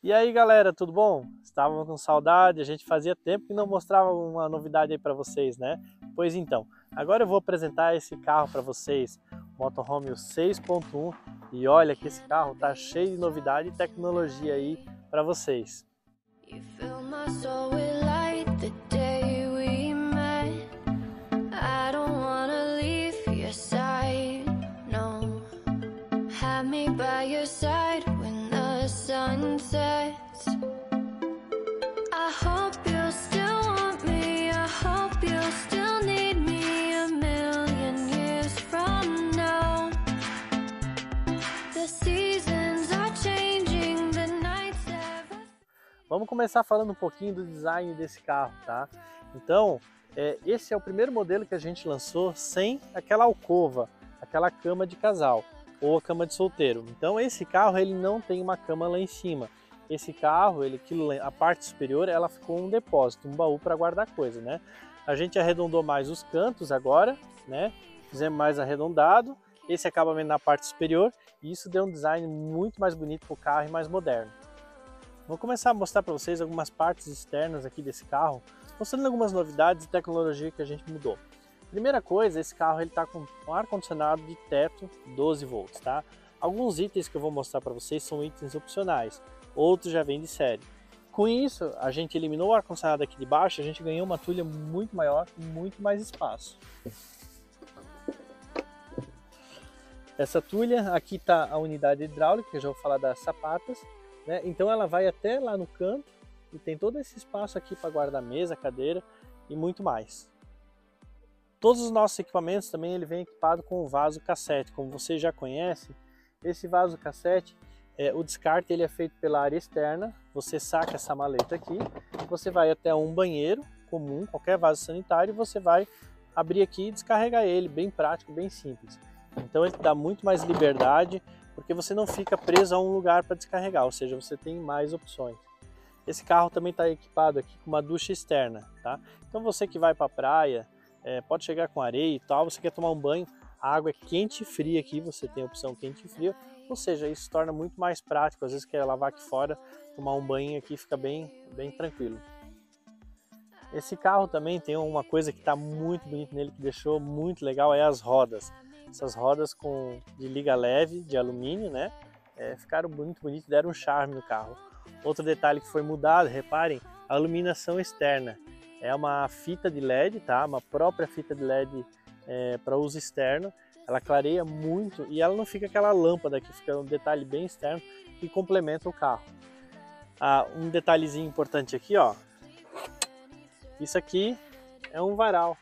E aí galera, tudo bom? Estavam com saudade, a gente fazia tempo que não mostrava uma novidade aí para vocês, né? Pois então, agora eu vou apresentar esse carro para vocês, Motorhome 6.1 e olha que esse carro tá cheio de novidade e tecnologia aí para vocês. by your side when the sun sets. I hope still want me. I hope still need me a million years from now. The seasons are changing, the nights ever... Vamos começar falando um pouquinho do design desse carro, tá? Então, é, esse é o primeiro modelo que a gente lançou sem aquela alcova, aquela cama de casal ou a cama de solteiro. Então esse carro ele não tem uma cama lá em cima. Esse carro, ele a parte superior, ela ficou um depósito, um baú para guardar coisa, né? A gente arredondou mais os cantos agora, né? Fizemos mais arredondado. Esse acabamento na parte superior e isso deu um design muito mais bonito para o carro e mais moderno. Vou começar a mostrar para vocês algumas partes externas aqui desse carro, mostrando algumas novidades e tecnologia que a gente mudou. Primeira coisa, esse carro ele está com um ar-condicionado de teto 12 volts, tá? Alguns itens que eu vou mostrar para vocês são itens opcionais, outros já vêm de série. Com isso, a gente eliminou o ar-condicionado aqui de baixo, a gente ganhou uma tulha muito maior, muito mais espaço. Essa tulha, aqui está a unidade hidráulica, que eu já vou falar das sapatas, né? Então ela vai até lá no canto e tem todo esse espaço aqui para guardar mesa, cadeira e muito mais. Todos os nossos equipamentos também ele vem equipado com o vaso cassete, como você já conhece. Esse vaso cassete, é, o descarte ele é feito pela área externa. Você saca essa maleta aqui, você vai até um banheiro comum, qualquer vaso sanitário, você vai abrir aqui e descarregar ele, bem prático, bem simples. Então ele dá muito mais liberdade, porque você não fica preso a um lugar para descarregar, ou seja, você tem mais opções. Esse carro também está equipado aqui com uma ducha externa, tá? Então você que vai para a praia, é, pode chegar com areia e tal, você quer tomar um banho, a água é quente e fria aqui, você tem a opção quente e fria, ou seja, isso torna muito mais prático, às vezes quer lavar aqui fora, tomar um banho aqui fica bem, bem tranquilo. Esse carro também tem uma coisa que está muito bonito nele, que deixou muito legal, é as rodas. Essas rodas com de liga leve, de alumínio, né? É, ficaram muito bonitas, deram um charme no carro. Outro detalhe que foi mudado, reparem, a iluminação externa é uma fita de LED, tá? Uma própria fita de LED é, para uso externo. Ela clareia muito e ela não fica aquela lâmpada que fica um detalhe bem externo que complementa o carro. Ah, um detalhezinho importante aqui, ó. Isso aqui é um varal,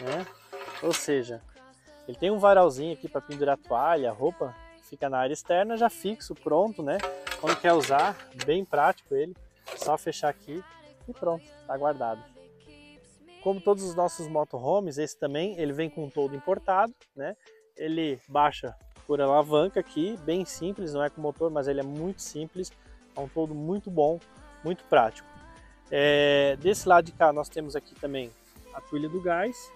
né? Ou seja, ele tem um varalzinho aqui para pendurar toalha, roupa, fica na área externa já fixo, pronto, né? Quando quer usar, bem prático ele, só fechar aqui e pronto, tá guardado. Como todos os nossos motorhomes, esse também ele vem com um todo importado, né? Ele baixa por alavanca aqui, bem simples, não é com motor, mas ele é muito simples, é um todo muito bom, muito prático. É, desse lado de cá nós temos aqui também a tulha do gás,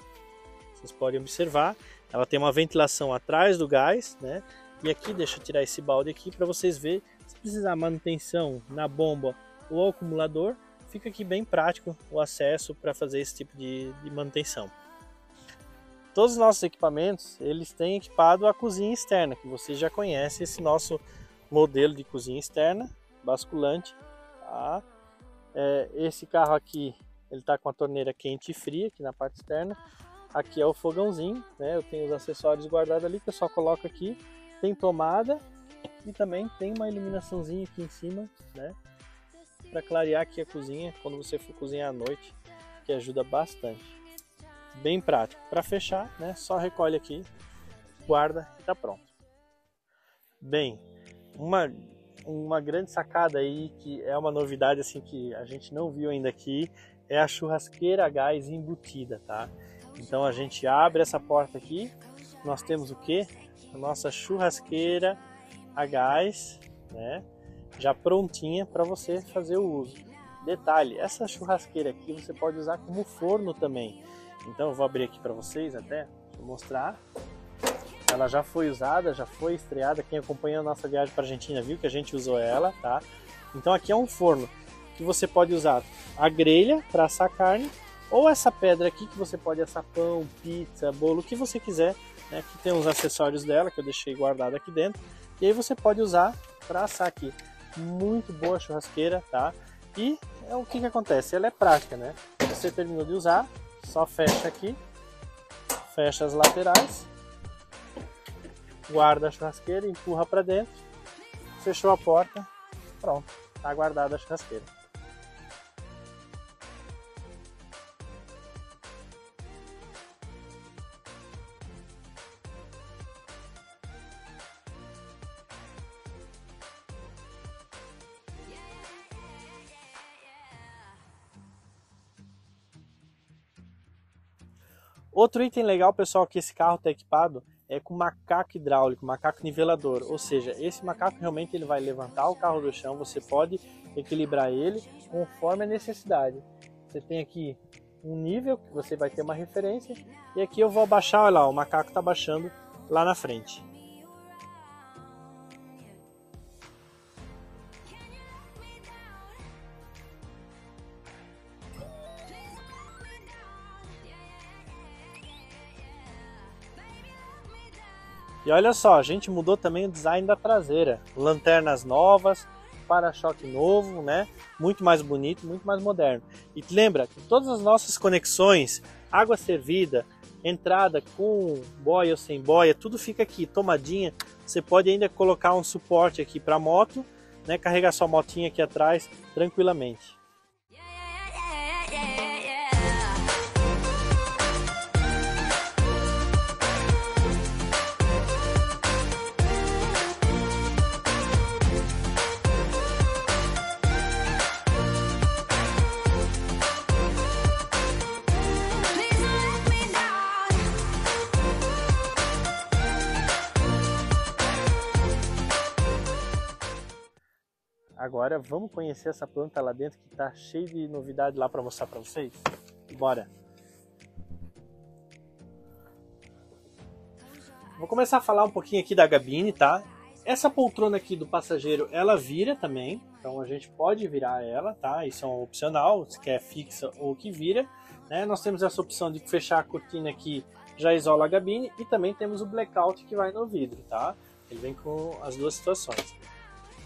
vocês podem observar, ela tem uma ventilação atrás do gás, né? E aqui, deixa eu tirar esse balde aqui para vocês verem, se precisar manutenção na bomba ou acumulador, fica aqui bem prático o acesso para fazer esse tipo de, de, manutenção. Todos os nossos equipamentos, eles têm equipado a cozinha externa, que você já conhece esse nosso modelo de cozinha externa, basculante. Tá? É, esse carro aqui, ele está com a torneira quente e fria aqui na parte externa. Aqui é o fogãozinho, né? eu tenho os acessórios guardados ali que eu só coloco aqui. Tem tomada e também tem uma iluminaçãozinha aqui em cima, né? Para clarear aqui a cozinha quando você for cozinhar à noite, que ajuda bastante. Bem prático. Para fechar, né, só recolhe aqui, guarda e está pronto. Bem, uma uma grande sacada aí que é uma novidade assim que a gente não viu ainda aqui é a churrasqueira a gás embutida, tá? Então a gente abre essa porta aqui, nós temos o que? A nossa churrasqueira a gás, né? Já prontinha para você fazer o uso. Detalhe, essa churrasqueira aqui você pode usar como forno também. Então eu vou abrir aqui para vocês até, vou mostrar. Ela já foi usada, já foi estreada. Quem acompanhou a nossa viagem para Argentina viu que a gente usou ela, tá? Então aqui é um forno que você pode usar a grelha para assar carne ou essa pedra aqui que você pode assar pão, pizza, bolo, o que você quiser. Né? Aqui tem os acessórios dela que eu deixei guardado aqui dentro. E aí você pode usar para assar aqui. Muito boa churrasqueira, tá? E é o que, que acontece? Ela é prática, né? Você terminou de usar, só fecha aqui, fecha as laterais, guarda a churrasqueira, empurra para dentro, fechou a porta, pronto, tá guardada a churrasqueira. Outro item legal, pessoal, que esse carro está equipado é com macaco hidráulico, macaco nivelador. Ou seja, esse macaco realmente ele vai levantar o carro do chão, você pode equilibrar ele conforme a necessidade. Você tem aqui um nível que você vai ter uma referência e aqui eu vou abaixar, olha lá, o macaco está baixando lá na frente. E olha só, a gente mudou também o design da traseira. Lanternas novas, para-choque novo, né? Muito mais bonito, muito mais moderno. E lembra que todas as nossas conexões, água servida, entrada com boia ou sem boia, tudo fica aqui, tomadinha. Você pode ainda colocar um suporte aqui para moto, né? Carregar sua motinha aqui atrás tranquilamente. Agora vamos conhecer essa planta lá dentro que está cheio de novidade lá para mostrar para vocês. Bora! Vou começar a falar um pouquinho aqui da gabine, tá? Essa poltrona aqui do passageiro, ela vira também, então a gente pode virar ela, tá? Isso é um opcional, se quer fixa ou que vira. Né? Nós temos essa opção de fechar a cortina aqui, já isola a gabine, e também temos o blackout que vai no vidro, tá? Ele vem com as duas situações.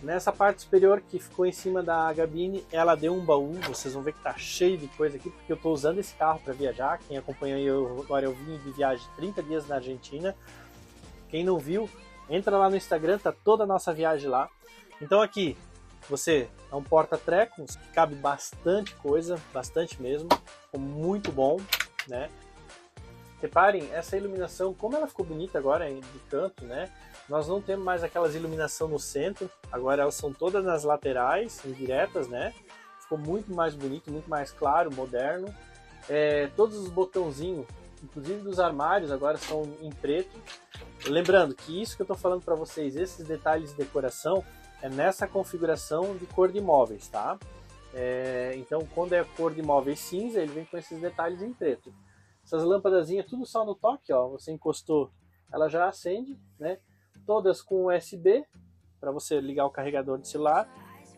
Nessa parte superior que ficou em cima da gabine, ela deu um baú. Vocês vão ver que tá cheio de coisa aqui, porque eu estou usando esse carro para viajar. Quem acompanhou eu, agora eu vim de viagem 30 dias na Argentina. Quem não viu, entra lá no Instagram, tá toda a nossa viagem lá. Então aqui, você é um porta-trecos que cabe bastante coisa, bastante mesmo, muito bom, né? Reparem essa iluminação, como ela ficou bonita agora de canto, né? Nós não temos mais aquelas iluminação no centro, agora elas são todas nas laterais, indiretas, né? Ficou muito mais bonito, muito mais claro, moderno. É, todos os botãozinhos, inclusive dos armários, agora são em preto. Lembrando que isso que eu estou falando para vocês, esses detalhes de decoração, é nessa configuração de cor de móveis, tá? É, então, quando é cor de móveis cinza, ele vem com esses detalhes em preto. Essas lâmpadas, tudo só no toque, ó. Você encostou, ela já acende, né? Todas com USB para você ligar o carregador do celular.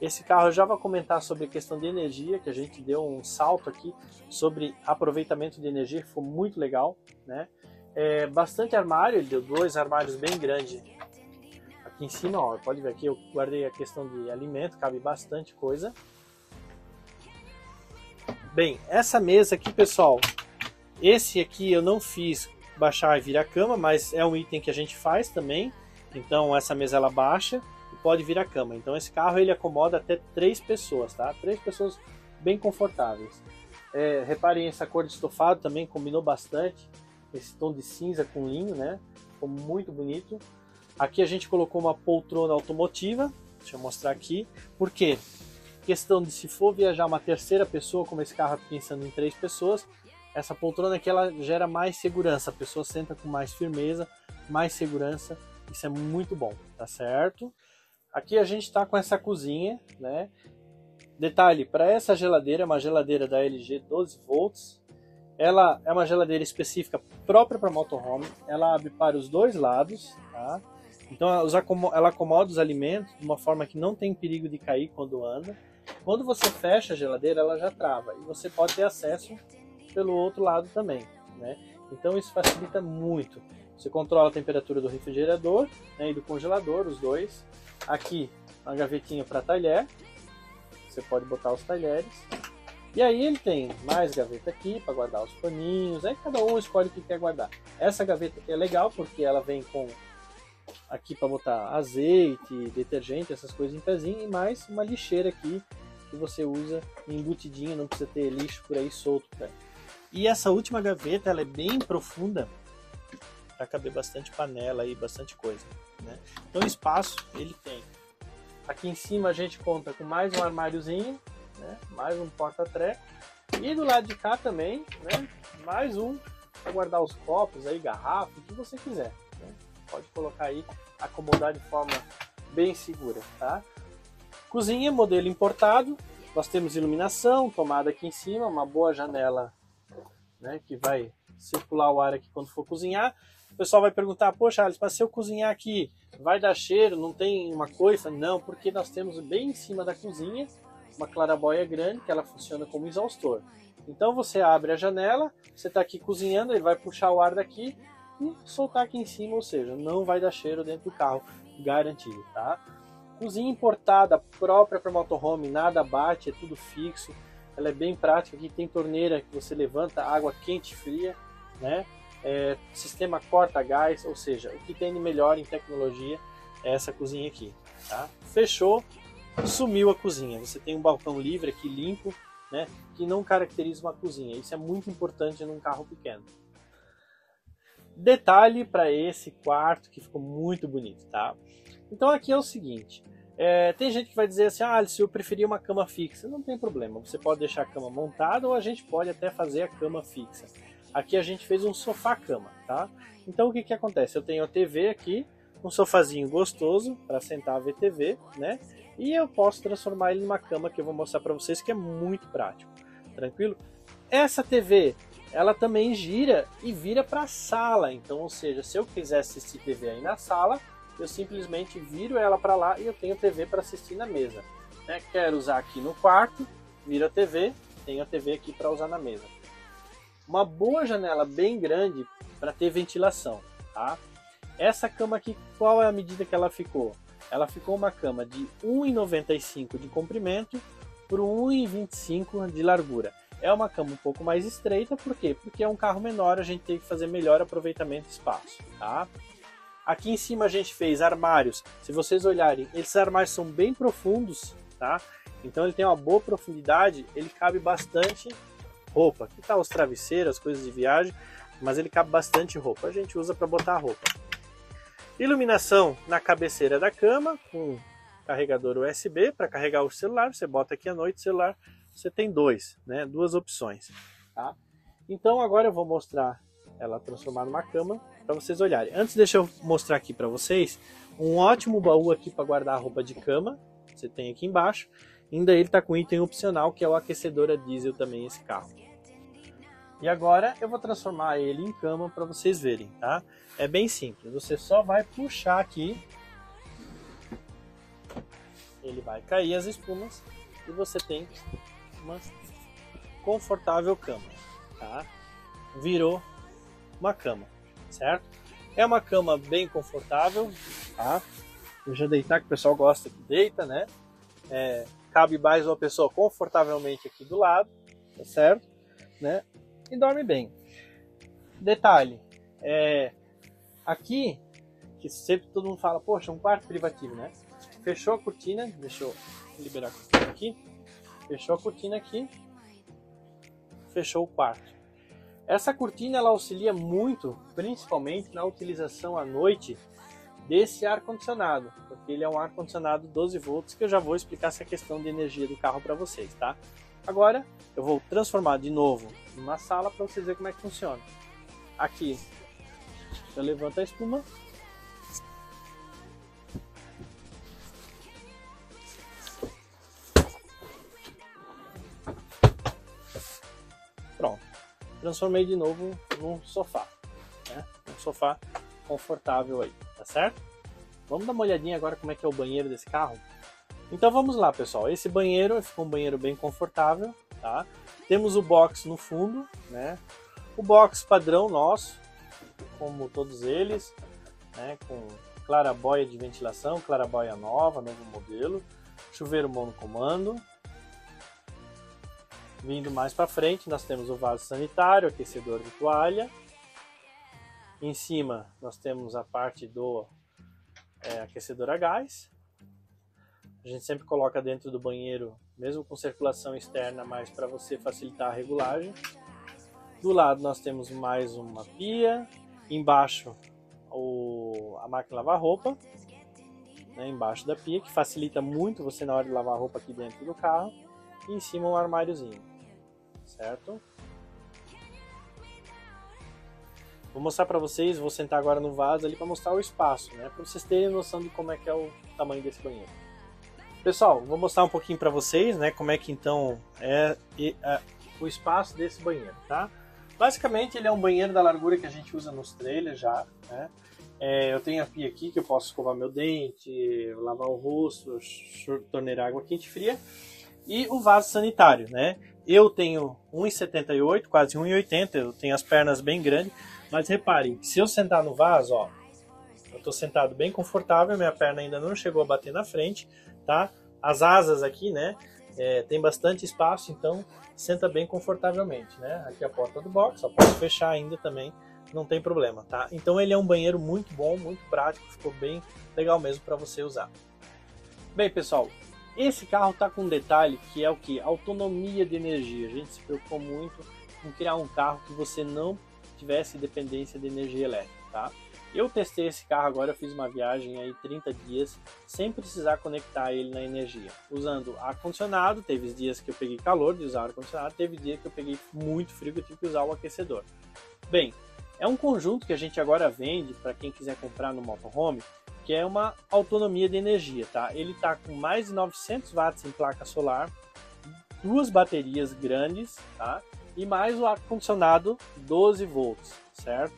Esse carro já vai comentar sobre a questão de energia, que a gente deu um salto aqui sobre aproveitamento de energia, que foi muito legal, né? É, bastante armário, ele deu dois armários bem grandes aqui em cima, ó, pode ver aqui, eu guardei a questão de alimento, cabe bastante coisa. Bem, essa mesa aqui, pessoal, esse aqui eu não fiz baixar e virar cama, mas é um item que a gente faz também. Então essa mesa ela baixa e pode vir a cama. Então esse carro ele acomoda até três pessoas, tá? Três pessoas bem confortáveis. É, reparem essa cor de estofado também combinou bastante. Esse tom de cinza com linho, né? Ficou muito bonito. Aqui a gente colocou uma poltrona automotiva. Deixa eu mostrar aqui. Por quê? Questão de se for viajar uma terceira pessoa, como esse carro pensando em três pessoas, essa poltrona aqui ela gera mais segurança. A pessoa senta com mais firmeza, mais segurança isso é muito bom, tá certo? Aqui a gente está com essa cozinha, né? Detalhe, para essa geladeira, é uma geladeira da LG 12 volts. Ela é uma geladeira específica própria para motorhome. Ela abre para os dois lados, tá? Então ela acomoda os alimentos de uma forma que não tem perigo de cair quando anda. Quando você fecha a geladeira, ela já trava e você pode ter acesso pelo outro lado também, né? Então isso facilita muito. Você controla a temperatura do refrigerador né, e do congelador, os dois. Aqui, uma gavetinha para talher. Você pode botar os talheres. E aí ele tem mais gaveta aqui para guardar os paninhos. Aí cada um escolhe o que quer guardar. Essa gaveta aqui é legal porque ela vem com aqui para botar azeite, detergente, essas coisas em pezinho e mais uma lixeira aqui que você usa embutidinho, não precisa ter lixo por aí solto. Né? E essa última gaveta ela é bem profunda para caber bastante panela e bastante coisa. Né? Então espaço ele tem. Aqui em cima a gente conta com mais um armáriozinho, né? mais um porta-treco. E do lado de cá também, né? mais um para guardar os copos, aí, garrafa, o que você quiser. Né? Pode colocar aí, acomodar de forma bem segura. Tá? Cozinha, modelo importado. Nós temos iluminação, tomada aqui em cima, uma boa janela né, que vai circular o ar aqui quando for cozinhar. O pessoal vai perguntar, poxa, Alice, mas se eu cozinhar aqui, vai dar cheiro, não tem uma coisa? Não, porque nós temos bem em cima da cozinha uma clarabóia grande, que ela funciona como exaustor. Então você abre a janela, você está aqui cozinhando, ele vai puxar o ar daqui e soltar aqui em cima, ou seja, não vai dar cheiro dentro do carro, garantido, tá? Cozinha importada, própria para motorhome, nada bate, é tudo fixo. Ela é bem prática, aqui tem torneira que você levanta, água quente e fria, né? É, sistema corta gás, ou seja, o que tem de melhor em tecnologia é essa cozinha aqui, tá? Fechou, sumiu a cozinha. Você tem um balcão livre aqui limpo, né? Que não caracteriza uma cozinha. Isso é muito importante num carro pequeno. Detalhe para esse quarto que ficou muito bonito, tá? Então aqui é o seguinte. É, tem gente que vai dizer assim, ah, se eu preferir uma cama fixa, não tem problema. Você pode deixar a cama montada ou a gente pode até fazer a cama fixa. Aqui a gente fez um sofá-cama, tá? Então o que que acontece? Eu tenho a TV aqui, um sofazinho gostoso para sentar a ver TV, né? E eu posso transformar ele numa cama que eu vou mostrar para vocês que é muito prático. Tranquilo? Essa TV, ela também gira e vira para a sala. Então, ou seja, se eu quiser assistir TV aí na sala, eu simplesmente viro ela para lá e eu tenho TV para assistir na mesa. Né? Quero usar aqui no quarto, viro a TV, tenho a TV aqui para usar na mesa. Uma boa janela bem grande para ter ventilação, tá? Essa cama aqui, qual é a medida que ela ficou? Ela ficou uma cama de 1,95 de comprimento por 1,25 de largura. É uma cama um pouco mais estreita, por quê? Porque é um carro menor, a gente tem que fazer melhor aproveitamento de espaço, tá? Aqui em cima a gente fez armários. Se vocês olharem, esses armários são bem profundos, tá? Então ele tem uma boa profundidade, ele cabe bastante roupa. Aqui tá os travesseiros, as coisas de viagem, mas ele cabe bastante roupa. A gente usa para botar a roupa. Iluminação na cabeceira da cama, com carregador USB para carregar o celular. Você bota aqui à noite o celular, você tem dois, né? Duas opções, tá? Então agora eu vou mostrar ela transformar numa cama para vocês olharem. Antes deixa eu mostrar aqui para vocês um ótimo baú aqui para guardar a roupa de cama. Você tem aqui embaixo. Ainda ele está com item opcional que é o aquecedor a diesel também esse carro. E agora eu vou transformar ele em cama para vocês verem, tá? É bem simples. Você só vai puxar aqui. Ele vai cair as espumas e você tem uma confortável cama, tá? Virou uma cama, certo? É uma cama bem confortável, tá? Eu deitar que o pessoal gosta que deita, né? É, cabe mais uma pessoa confortavelmente aqui do lado, tá certo? Né? E dorme bem. Detalhe, é, aqui, que sempre todo mundo fala, poxa, um quarto privativo, né? Fechou a cortina, deixa eu liberar a cortina aqui. Fechou a cortina aqui, fechou o quarto. Essa cortina ela auxilia muito, principalmente na utilização à noite desse ar condicionado, porque ele é um ar condicionado 12 volts que eu já vou explicar essa questão de energia do carro para vocês, tá? Agora eu vou transformar de novo numa sala para vocês verem como é que funciona. Aqui eu levanto a espuma. Pronto. Transformei de novo num sofá. Né? Um sofá confortável aí, tá certo? Vamos dar uma olhadinha agora como é que é o banheiro desse carro? Então vamos lá, pessoal. Esse banheiro ficou um banheiro bem confortável, tá? Temos o box no fundo, né? O box padrão nosso, como todos eles, né? Com clarabóia de ventilação, clarabóia nova, novo modelo, chuveiro monocomando. Vindo mais para frente, nós temos o vaso sanitário, aquecedor de toalha. Em cima, nós temos a parte do é, aquecedor a gás. A gente sempre coloca dentro do banheiro, mesmo com circulação externa, mas para você facilitar a regulagem. Do lado nós temos mais uma pia, embaixo o, a máquina lavar roupa, né, embaixo da pia, que facilita muito você na hora de lavar roupa aqui dentro do carro. E em cima um armáriozinho, certo? Vou mostrar para vocês, vou sentar agora no vaso ali para mostrar o espaço, né? Para vocês terem noção de como é que é o tamanho desse banheiro. Pessoal, vou mostrar um pouquinho para vocês, né? Como é que então é, é, o espaço desse banheiro, tá? Basicamente ele é um banheiro da largura que a gente usa nos trailers já, né? É, eu tenho a pia aqui que eu posso escovar meu dente, lavar o rosto, torneira água quente e fria. E o vaso sanitário, né? Eu tenho 1,78, quase 1,80, eu tenho as pernas bem grandes. Mas reparem, se eu sentar no vaso, ó, eu estou sentado bem confortável, minha perna ainda não chegou a bater na frente, tá? As asas aqui, né, é, tem bastante espaço, então senta bem confortavelmente, né? Aqui a porta do box, só posso fechar ainda também, não tem problema, tá? Então ele é um banheiro muito bom, muito prático, ficou bem legal mesmo para você usar. Bem, pessoal, esse carro tá com um detalhe que é o que? Autonomia de energia. A gente se preocupou muito em criar um carro que você não tivesse dependência de energia elétrica, tá? Eu testei esse carro agora, eu fiz uma viagem aí 30 dias sem precisar conectar ele na energia, usando ar-condicionado. Teve dias que eu peguei calor de usar ar-condicionado, teve dias que eu peguei muito frio que eu tive que usar o aquecedor. Bem, é um conjunto que a gente agora vende para quem quiser comprar no motorhome, que é uma autonomia de energia, tá? Ele está com mais de 900 watts em placa solar, duas baterias grandes, tá? e mais o ar-condicionado 12 volts, certo?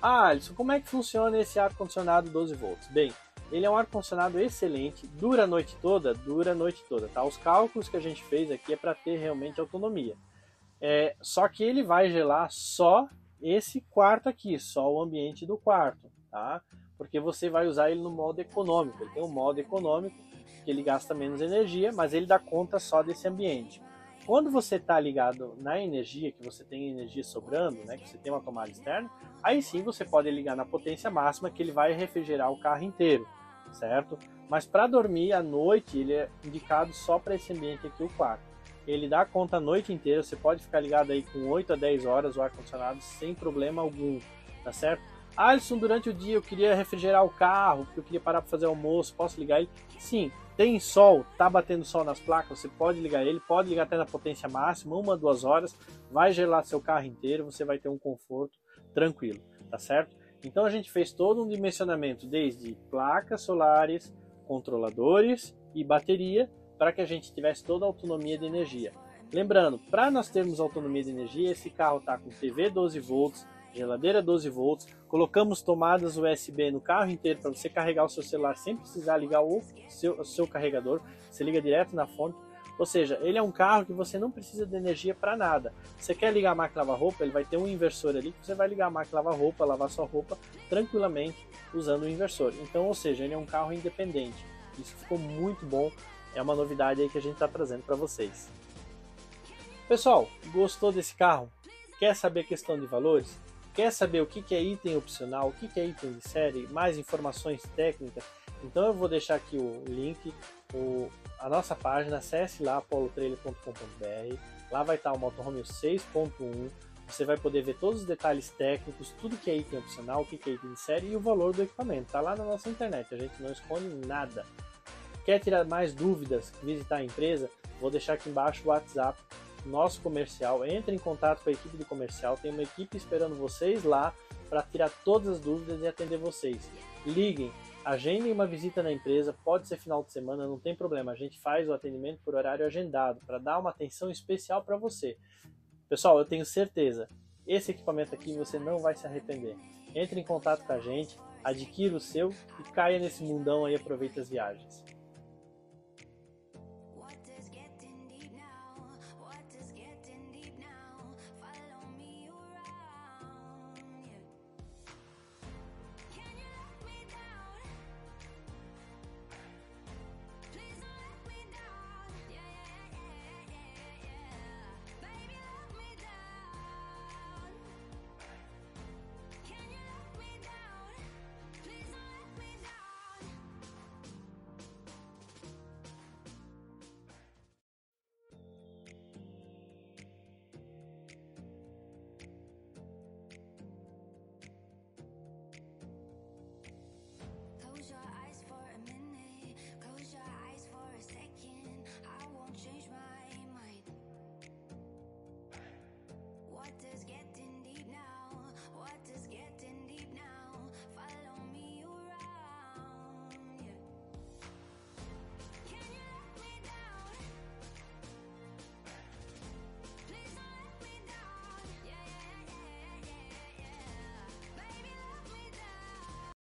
Ah, Alisson, como é que funciona esse ar-condicionado 12 volts? Bem, ele é um ar-condicionado excelente, dura a noite toda, dura a noite toda, tá? Os cálculos que a gente fez aqui é para ter realmente autonomia. É, só que ele vai gelar só esse quarto aqui, só o ambiente do quarto, tá? Porque você vai usar ele no modo econômico. Ele tem um modo econômico que ele gasta menos energia, mas ele dá conta só desse ambiente. Quando você está ligado na energia, que você tem energia sobrando, né, que você tem uma tomada externa, aí sim você pode ligar na potência máxima que ele vai refrigerar o carro inteiro, certo? Mas para dormir à noite, ele é indicado só para esse ambiente aqui, o quarto. Ele dá conta a noite inteira, você pode ficar ligado aí com 8 a 10 horas o ar-condicionado sem problema algum, tá certo? Alisson, durante o dia eu queria refrigerar o carro, porque eu queria parar para fazer almoço, posso ligar ele? Sim, tem sol, tá batendo sol nas placas, você pode ligar ele, pode ligar até na potência máxima, uma, duas horas, vai gelar seu carro inteiro, você vai ter um conforto tranquilo, tá certo? Então a gente fez todo um dimensionamento desde placas solares, controladores e bateria para que a gente tivesse toda a autonomia de energia. Lembrando, para nós termos autonomia de energia, esse carro está com TV 12 volts, geladeira 12 volts, colocamos tomadas USB no carro inteiro para você carregar o seu celular sem precisar ligar o seu, o seu carregador, você liga direto na fonte. Ou seja, ele é um carro que você não precisa de energia para nada. Você quer ligar a máquina lavar roupa, ele vai ter um inversor ali que você vai ligar a máquina lavar roupa, lavar sua roupa tranquilamente usando o inversor. Então, ou seja, ele é um carro independente. Isso ficou muito bom. É uma novidade aí que a gente está trazendo para vocês. Pessoal, gostou desse carro? Quer saber a questão de valores? Quer saber o que é item opcional, o que é item de série, mais informações técnicas? Então eu vou deixar aqui o link, o, a nossa página, acesse lá polotrailer.com.br, lá vai estar o motorhome 6.1, você vai poder ver todos os detalhes técnicos, tudo que é item opcional, o que é item de série e o valor do equipamento. Está lá na nossa internet, a gente não esconde nada. Quer tirar mais dúvidas, visitar a empresa? Vou deixar aqui embaixo o WhatsApp nosso comercial, entre em contato com a equipe do comercial, tem uma equipe esperando vocês lá para tirar todas as dúvidas e atender vocês. Liguem, agendem uma visita na empresa, pode ser final de semana, não tem problema, a gente faz o atendimento por horário agendado para dar uma atenção especial para você. Pessoal, eu tenho certeza, esse equipamento aqui você não vai se arrepender. Entre em contato com a gente, adquira o seu e caia nesse mundão aí, aproveita as viagens.